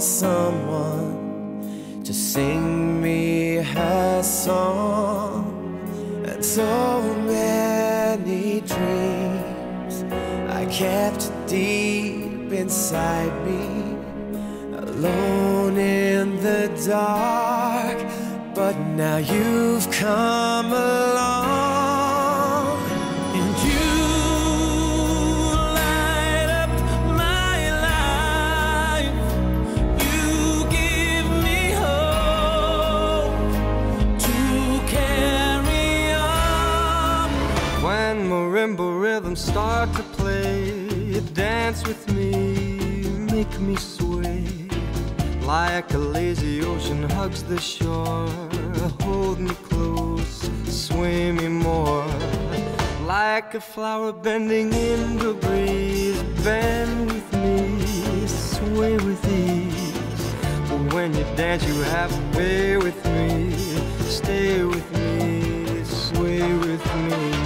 someone to sing me her song. And so many dreams I kept deep inside me, alone in the dark. But now you've come dance with me, make me sway. Like a lazy ocean hugs the shore, hold me close, sway me more. Like a flower bending in the breeze, bend with me, sway with ease. But when you dance, you have to pay with me, stay with me, sway with me.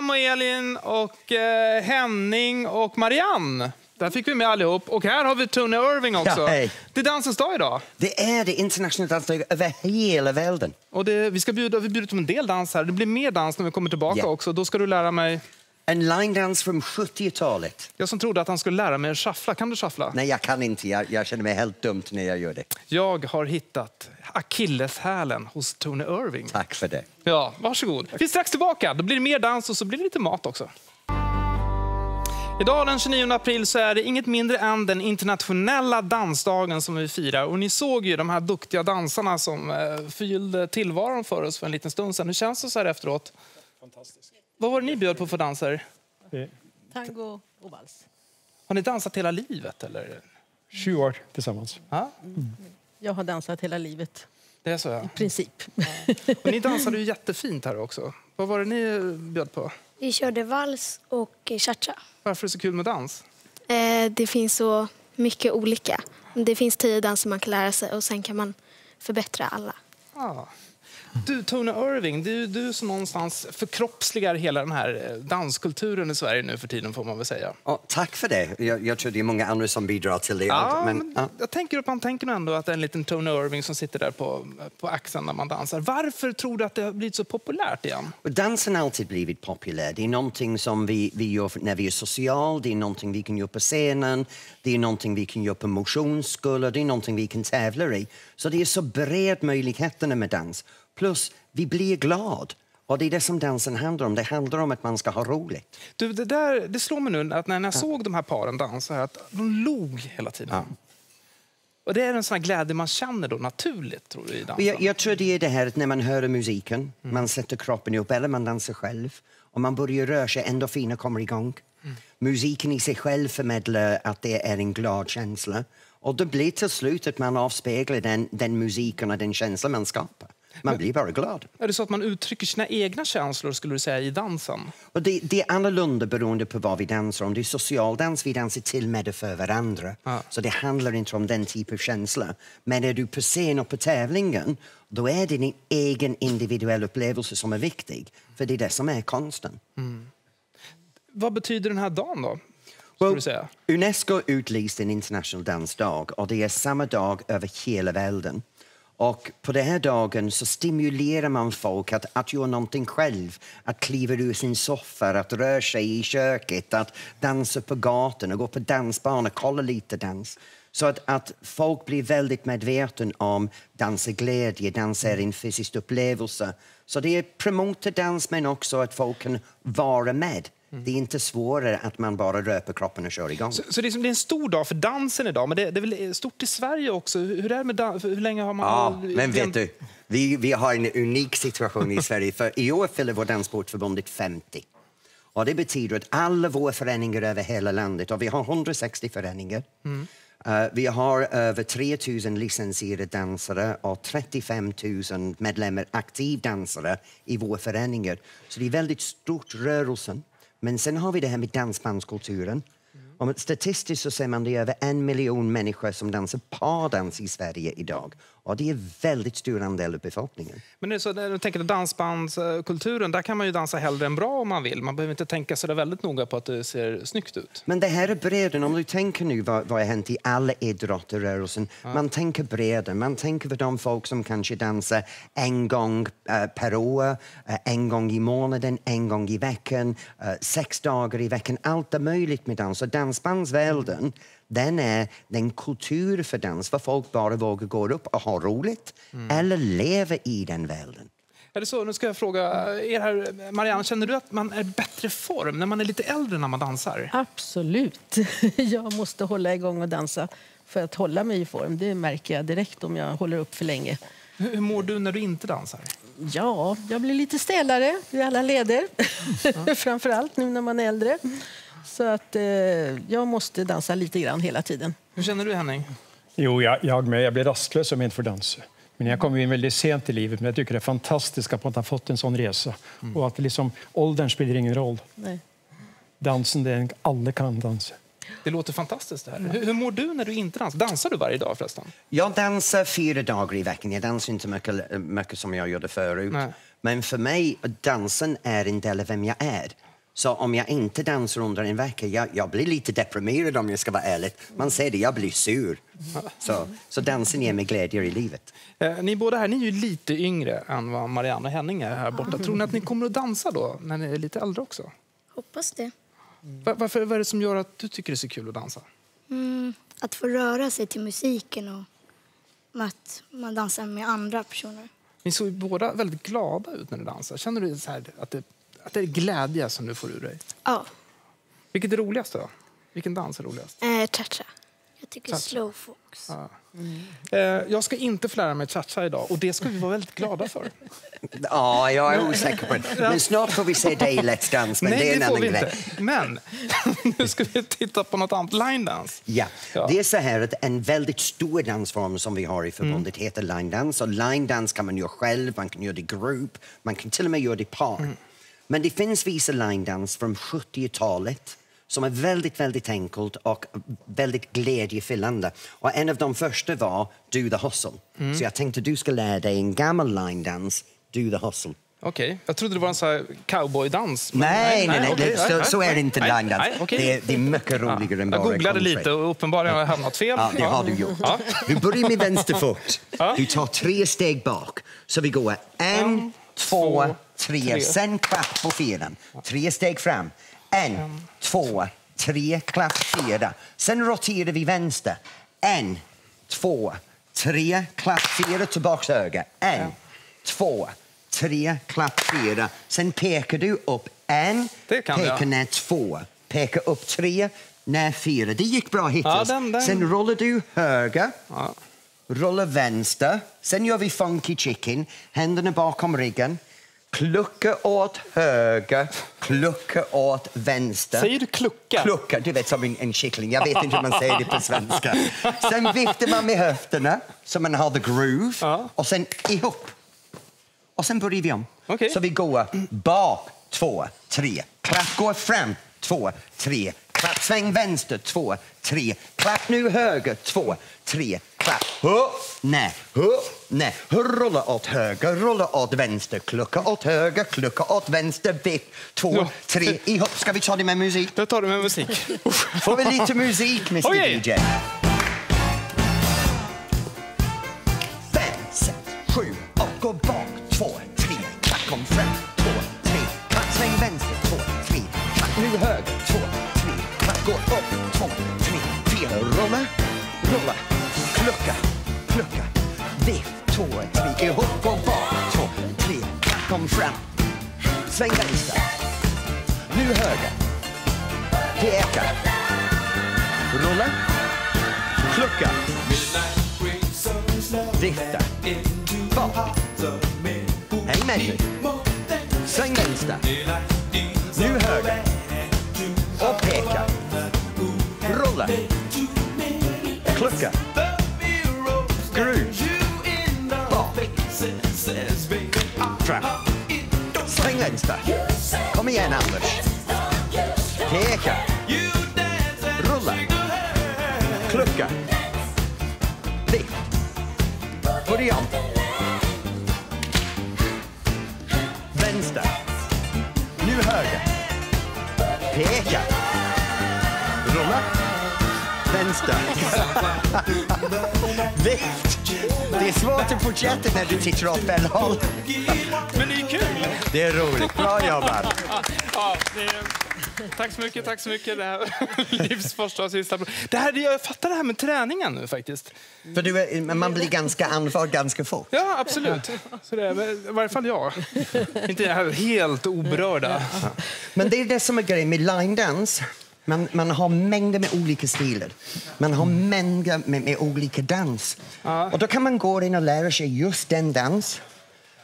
William och Elin och eh, Henning och Marianne. Där fick vi med allihop. Och här har vi Tony Irving också. Ja, hej. Det är dansens dag idag. Det är det internationella dansdagen över hela världen. Och det, vi ska bjuda, vi bjuder om en del dans här. Det blir mer dans när vi kommer tillbaka Ja. också. Då ska du lära mig... En linedance från 70-talet. Jag som trodde att han skulle lära mig att shuffla. Kan du shuffla? Nej, jag kan inte. Jag, jag känner mig helt dumt när jag gör det. Jag har hittat akilleshälen hos Tony Irving. Tack för det. Ja, varsågod. Vi är strax tillbaka. Då blir det mer dans och så blir det lite mat också. Idag den 29 april så är det inget mindre än den internationella dansdagen som vi firar. Och ni såg ju de här duktiga dansarna som eh, förgyllde tillvaron för oss för en liten stund sedan. Hur känns det så här efteråt? Fantastiskt. Vad var det ni bjöd på för danser? Tango och vals. Har ni dansat hela livet eller? 20 år tillsammans. Ja, Jag har dansat hela livet, det är så ja. i princip. Och ni dansade ju jättefint här också. Vad var det ni bjöd på? Vi körde vals och cha-cha. Varför är det så kul med dans? Eh, det finns så mycket olika. Det finns tio danser man kan lära sig och sen kan man förbättra alla. Ja. Du, Tony Irving, det är du som någonstans förkroppsligar hela den här eh, danskulturen i Sverige nu för tiden får man väl säga. Ja, tack för det. Jag, jag tror det är många andra som bidrar till det. Ja, men, men ja. Jag tänker att man tänker ändå att det är en liten Tony Irving som sitter där på, på axeln när man dansar. Varför tror du att det har blivit så populärt igen? Dansen har alltid blivit populär. Det är någonting som vi, vi gör när vi är social, det är någonting vi kan göra på scenen, det är någonting vi kan göra på motionsskolor, det är någonting vi kan tävla i. Så det är så bred möjligheterna med dans. Plus, vi blir glad. Och det är det som dansen handlar om. Det handlar om att man ska ha roligt. Du, det, där, det slår mig nu att när jag såg de här paren dansa att de log hela tiden. Ja. Och det är en sån här glädje man känner då naturligt tror du, i dansen. Jag, jag tror det är det här att när man hör musiken, man sätter kroppen upp eller man dansar själv och man börjar röra sig, endorfiner kommer igång. Musiken i sig själv förmedlar att det är en glad känsla. Och det blir till slut att man avspeglar den, den musiken och den känslan man skapar. Man blir bara glad. Är det så att man uttrycker sina egna känslor skulle du säga i dansen? Och det, det är annorlunda beroende på vad vi dansar om. Det är socialdans, vi dansar till med och för varandra. Ja. Så det handlar inte om den typen av känsla. Men är du på scen och på tävlingen, då är det din egen individuella upplevelse som är viktig. För det är det som är konsten. Vad betyder den här dagen då? Säga? Unesco utlyste en internationell dansdag och det är samma dag över hela världen. Och på den här dagen så stimulerar man folk att, att göra någonting själv. Att kliva ur sin soffa, att röra sig i köket, att dansa på gatan och gå på dansbanor, kolla lite dans. Så att, att folk blir väldigt medvetna om dansglädje, dans är en fysisk upplevelse. Så det är promota dans men också att folk kan vara med det är inte svårare att man bara röper kroppen och kör igång. Så, så det, är, som- det är en stor dag för dansen idag, men det, det är väl stort i Sverige också? Hur är det med dans? Hur länge har man... Ja, men vet du, vi, vi har en unik situation i Sverige. För I år fyller vår danssportförbundet 50. Och det betyder att alla våra föreningar över hela landet, och vi har 160 föreningar, eh, vi har över 3 000 licensierade dansare och 35 000 medlemmar, aktivdansare i våra föreningar. Så det är väldigt stort rörelsen. Men sen har vi det här med dansbandskulturen. Om statistiskt så ser man det är över en miljon människor som dansar pardans i Sverige idag. Och det är väldigt stor andel av befolkningen. Men är så, när du tänker dansbandskulturen, där kan man ju dansa hellre än bra om man vill. Man behöver inte tänka så där väldigt noga på att det ser snyggt ut. Men det här är bredden. Om du tänker nu vad, vad har hänt i alla idrottsrörelsen. Man tänker bredden. Man tänker på de folk som kanske dansar en gång eh, per år, eh, en gång i månaden, en gång i veckan, eh, sex dagar i veckan. Allt är möjligt med dans. Och dansbandsvärlden, den är den kultur för dans, för folk bara vågar gå upp och ha roligt eller leva i den världen. Är det så? Nu ska jag fråga er här. Marianne, känner du att man är bättre form när man är lite äldre när man dansar? Absolut. Jag måste hålla igång och dansa för att hålla mig i form. Det märker jag direkt om jag håller upp för länge. Hur, mår du när du inte dansar? Ja, jag blir lite stelare i alla leder. Framför allt nu när man är äldre. Så att eh, jag måste dansa lite grann hela tiden. Hur känner du Henning? Jo, jag, jag med. Jag blir rastlös om jag inte får dansa. Men jag kom in väldigt sent i livet, men jag tycker det är fantastiskt att man har fått en sån resa. Och att liksom, åldern spelar ingen roll. Nej. Dansen, det är en, alla kan dansa. Det låter fantastiskt det här. Hur, hur mår du när du inte dansar? Dansar du varje dag förresten? Jag dansar fyra dagar i veckan. Jag dansar inte mycket, mycket som jag gjorde förut. Nej. Men för mig, dansen är en del av vem jag är. Så om jag inte dansar under en vecka, jag, jag blir lite deprimerad om jag ska vara ärlig. Man säger det, jag blir sur. Så, så dansen ger mig glädje i livet. Eh, ni båda här, ni är ju lite yngre än vad Marianne och Henning är här borta. Tror ni att ni kommer att dansa då, när ni är lite äldre också? Hoppas det. Va- Varför, vad är det som gör att du tycker det är så kul att dansa? Mm, att få röra sig till musiken och att man dansar med andra personer. Ni såg ju båda väldigt glada ut när ni dansar. Känner du så här, att, det, att det är glädje som du får ur dig? Ja, Vilket är roligast då? Vilken dans är roligast? eh, cha-cha. Jag tycker Cha-cha. slow fox. Eh, jag ska inte få lära mig cha-cha idag och det ska vi vara väldigt glada för. Ja, jag är osäker på det. Men snart får vi se dig i Let's Dance, men Nej, det är en annan grej. inte. Men nu ska vi titta på något annat. Line dance. Ja. Ja. det är så här att en väldigt stor dansform som vi har i förbundet heter line dance. Och line dance kan man göra själv, man kan göra det i grupp, man kan till och med göra det i par. Men det finns vissa line dance från 70-talet som är väldigt, väldigt enkelt och väldigt glädjefyllande. Och en av de första var Do the Hustle. Så jag tänkte du ska lära dig en gammal line dance, Do the Hustle. Okej, jag trodde det var en sån här cowboydans. Nej, nej, nej, okej, det, så, nej, så är det inte nej, line dance. nej, okej. det, är, det är mycket roligare än bara Jag googlade country. lite och uppenbarligen har jag hamnat fel. Ja, det har du gjort. Ja. Du börjar med vänster fot. Ja. Du tar tre steg bak. Så vi går en, två, tre. tre. Sen klapp på fyran. Tre steg fram. En, två, tre, klapp fyra. Sen roterar vi vänster. En, två, tre, klapp fyra, tillbaks höger. En, två, tre, klapp fyra. Sen pekar du upp en, pekar ner två, pekar upp tre, ner fyra. Det gick bra hittills. Ja, den- den- Sen rullar du höger, Ja. Rullar vänster. Sen gör vi funky chicken. Händerna bakom ryggen. Klucka åt höger, klucka åt vänster. Säger du klucka? Klucka, du vet som en, en kyckling. Jag vet inte hur man säger det på svenska. Sen viftar man med höfterna så man har the groove. Ja. Och sen ihop. Och sen börjar vi om. Okej. Så vi går bak, två, tre. Klapp, går fram, två, tre. Klapp, sväng vänster, två, tre. Klapp nu höger, två, tre. Klapp, upp, nej, upp, nej. Rulla åt höger, rulla åt vänster. Klucka åt höger, klucka åt vänster. Vipp, två, Ja. tre. Ihop. Ska vi ta det med musik? Jag tar det med musik. Får vi lite musik, Mr Okej. DJ? Två, tre, ihop, och bak, två, tre, kom fram, sväng vänster, Nu höger. Peka. Rulla. Klucka. Vifta. Bak. Häng med nu. Sväng vänster. Nu höger. Och peka. Rulla. Klucka. Fram. Sväng vänster. Kom igen, Anders. Peka. Rulla. Klucka. Vift. Börja om. Vänster. Nu höger. Peka. Vänster. Det är svårt att fortsätta när du tittar åt fel håll. Men det är kul! Det är roligt. Bra jobbat. Ja, det är... Tack så mycket, tack så mycket. Det här livs första och sista. Det här, jag fattar det här med träningen nu faktiskt. För du, är- man blir ganska andfådd ganska fort. Ja, absolut. Så det är, I varje fall jag. Inte här helt oberörda. Men det är det som är grejen med line dance. Man, man har mängder med olika stilar. Man har mängder med, med olika dans. Och då kan man gå in och lära sig just den dans.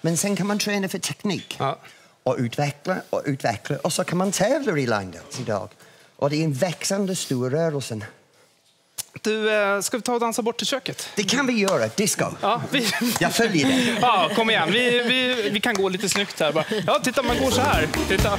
Men sen kan man träna för teknik. Ja. Och utveckla och utveckla. Och så kan man tävla i line dance idag. Och det är en växande stor rörelse. Du, eh, ska vi ta och dansa bort till köket? Det kan vi göra. Disco. Ja, vi... Jag följer dig. Ja, kom igen. Vi, vi, vi kan gå lite snyggt här. Bara. Ja, titta, man går så här. Titta.